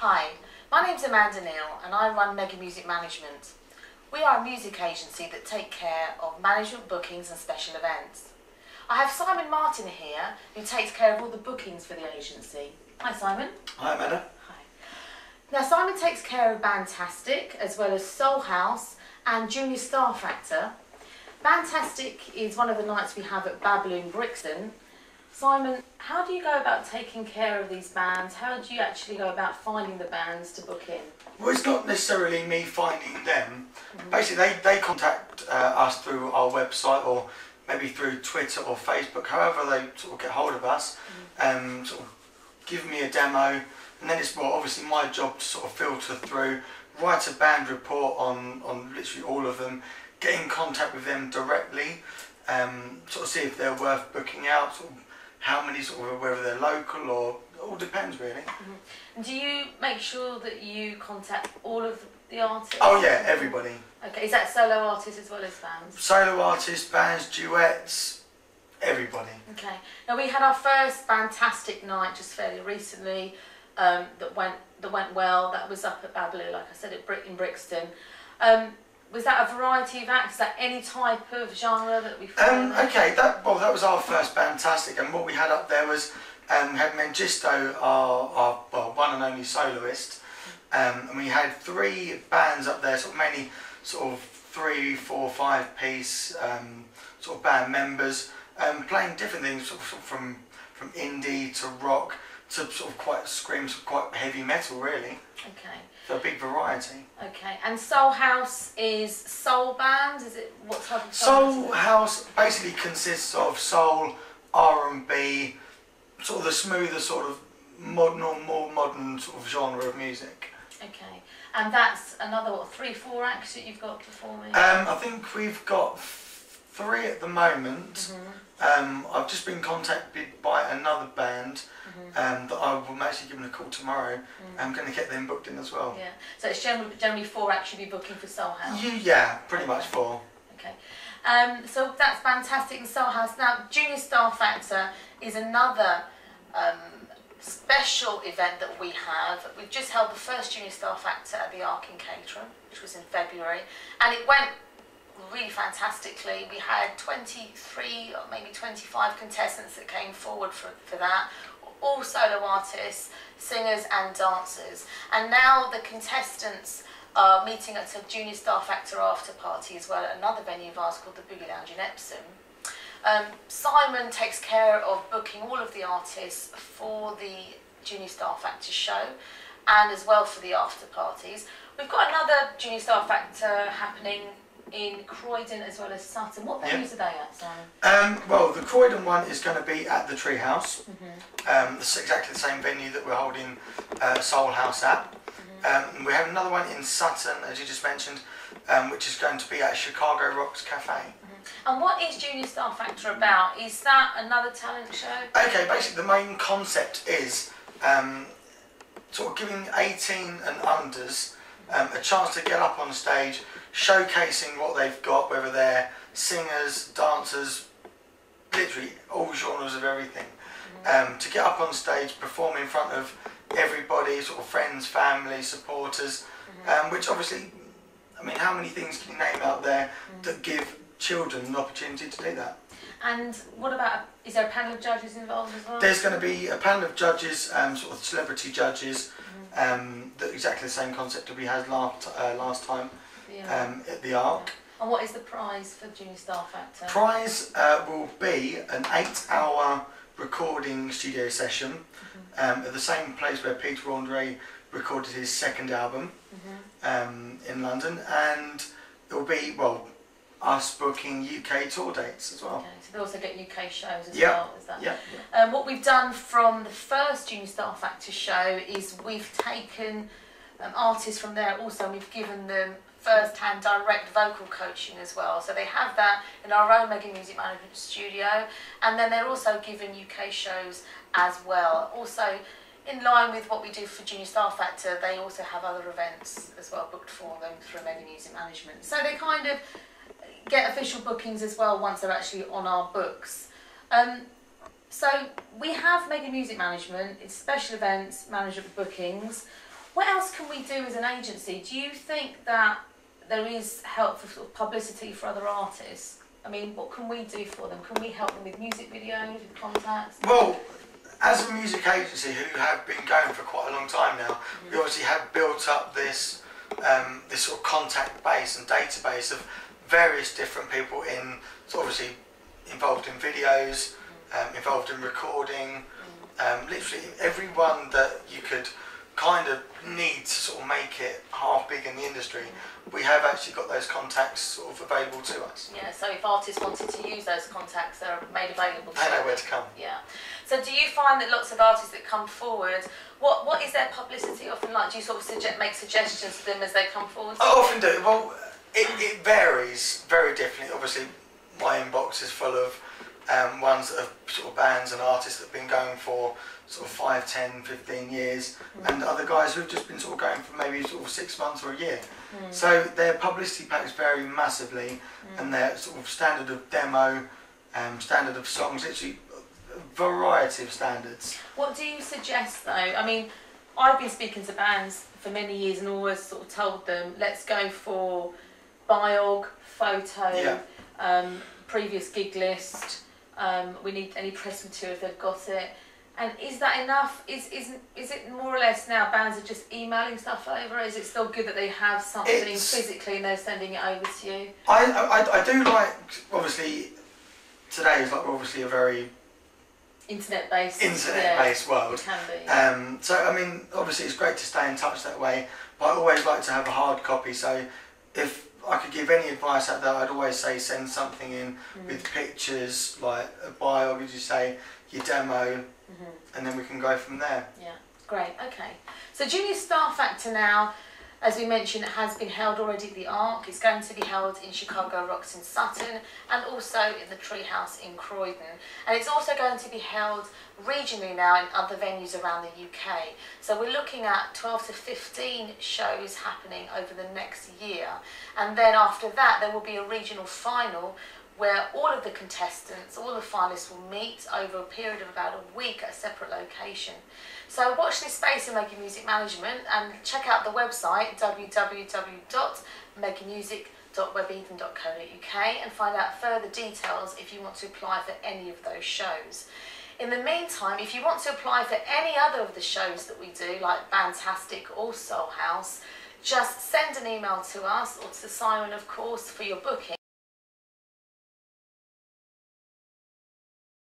Hi, my name's Amanda Neale and I run Mega Music Management. We are a music agency that take care of management bookings and special events. I have Simon Martin here who takes care of all the bookings for the agency. Hi Simon. Hi, Amanda. Hi. Now Simon takes care of Bandtastic as well as Soulhouse and Junior Star Factor. Bandtastic is one of the nights we have at Babalou Brixton. Simon, how do you go about taking care of these bands? How do you actually go about finding the bands to book in? Well, it's not necessarily me finding them. Basically, they, they contact uh, us through our website or maybe through Twitter or Facebook, however they sort of get hold of us, um, sort of give me a demo, and then it's well, obviously my job to sort of filter through, write a band report on, on literally all of them, get in contact with them directly, um, sort of see if they're worth booking out, sort of how many, sort of whether they're local or all depends really. And do you make sure that you contact all of the artists? Oh yeah, everybody. Okay, is that solo artists as well as bands? Solo artists, bands, duets, everybody. Okay. Now we had our first Bandtastic night just fairly recently um, that went that went well. That was up at Babalou, like I said, at Brick in Brixton. Um, was that a variety of acts? That any type of genre that we Um, okay, that well, that was our first Bandtastic, and what we had up there was um, had Mengisto, our, our well, one and only soloist, um, and we had three bands up there, sort of mainly sort of three, four, five piece um, sort of band members, um, playing different things, sort of, from from indie to rock sort of quite screams, quite heavy metal, really. Okay. So a big variety. Okay. And Soulhouse is soul band. Is it what type of Soul band house basically consists of soul, R and B, sort of the smoother sort of modern or more modern sort of genre of music. Okay. And that's another what three, four acts that you've got performing. Um, I think we've got three at the moment. Mhm. Um, I've just been contacted by another band Mhm. um, that I will actually give them a call tomorrow. I'm going to get them booked in as well. Yeah. So it's generally, generally four acts you'll be booking for Soulhouse. You, yeah, pretty much four. Okay. Um, so that's Bandtastic in Soulhouse. Now, Junior Star Factor is another um, special event that we have. We've just held the first Junior Star Factor at the Ark in Caterham, which was in February, and it went really fantastically. We had 23 or maybe 25 contestants that came forward for, for that, all solo artists, singers and dancers. And now the contestants are meeting at a Junior Star Factor after party as well at another venue of ours called the Boogie Lounge in Epsom. Um, Simon takes care of booking all of the artists for the Junior Star Factor show and as well for the after parties. We've got another Junior Star Factor happening in Croydon as well as Sutton. What Yeah. venues are they at, Simon? Um, well, the Croydon one is going to be at the Treehouse. Mm-hmm. Um, it's exactly the same venue that we're holding uh, Soul House at. Mm-hmm. Um, we have another one in Sutton, as you just mentioned, um, which is going to be at Chicago Rocks Cafe. And what is Junior Star Factor about? Is that another talent show? Okay, basically the main concept is um, sort of giving 18 and unders um, a chance to get up on stage, showcasing what they've got, whether they're singers, dancers, literally all genres of everything. Um, to get up on stage, perform in front of everybody, sort of friends, family, supporters, um, which obviously, I mean, how many things can you name out there that give children an opportunity to do that? And what about, is there a panel of judges involved as well? There's going to be a panel of judges, um, sort of celebrity judges, um, that exactly the same concept that we had last uh, last time Yeah. um, at the Ark. and what is the prize for Junior Star Factor? Prize uh, will be an eight-hour recording studio session um, at the same place where Peter Andre recorded his second album Mhm. um, in London, and it will be well us booking UK tour dates as well. Okay, so they also get UK shows as Yeah. well, is that? Yeah. Um, what we've done from the first Junior Star Factor show is we've taken um, artists from there also and we've given them first-hand direct vocal coaching as well. So they have that in our own Mega Music Management studio and then they're also given UK shows as well. Also, in line with what we do for Junior Star Factor, they also have other events as well booked for them through Mega Music Management. So they kind of get official bookings as well once they're actually on our books. Um, so we have Mega Music Management, it's special events, management bookings. What else can we do as an agency? Do you think that there is help for sort of publicity for other artists? I mean, what can we do for them? Can we help them with music videos, with contacts? Well, as a music agency who have been going for quite a long time now, mm-hmm. we obviously have built up this um, this sort of contact base and database of various different people in, so obviously involved in videos, um, involved in recording, um, literally everyone that you could kind of need to sort of make it half big in the industry, we have actually got those contacts sort of available to us. Yeah, so if artists wanted to use those contacts, they're made available to They know where to come. Yeah. So do you find that lots of artists that come forward, what what is their publicity often like? Do you sort of suggest, make suggestions to them as they come forward? I often do. Well, it, it varies very differently. Obviously, my inbox is full of um, ones that have sort of bands and artists that have been going for sort of 5, 10, 15 years, mm. and other guys who've just been sort of going for maybe sort of six months or a year. Mm. So their publicity packs vary massively, mm. and their sort of standard of demo, um, standard of songs, literally a variety of standards. What do you suggest though? I mean, I've been speaking to bands for many years and always sort of told them, let's go for biog, photo, yeah. um, previous gig list. Um, we need any press material if they've got it. And is that enough? Is is is it more or less now bands are just emailing stuff over? Is it still good that they have something it's, physically and they're sending it over to you? I, I I do like obviously today is like obviously a very internet based internet based world. can be. Um, so I mean obviously it's great to stay in touch that way, but I always like to have a hard copy. So if I could give any advice out there, I'd always say send something in mm. with pictures, like a bio, as you say, your demo, mm-hmm. and then we can go from there. Yeah, great. Okay. So Junior Star Factor now, as we mentioned, it has been held already at the Ark. It's going to be held in Chicago Rocks in Sutton and also in the Treehouse in Croydon. And it's also going to be held regionally now in other venues around the UK. So we're looking at 12 to 15 shows happening over the next year. And then after that, there will be a regional final where all of the contestants, all the finalists will meet over a period of about a week at a separate location. So watch this space in Mega Music Management and check out the website www.megamusic.webeden.co.uk and find out further details if you want to apply for any of those shows. In the meantime, if you want to apply for any other of the shows that we do, like Bandtastic or Soulhouse, just send an email to us or to Simon, of course, for your booking.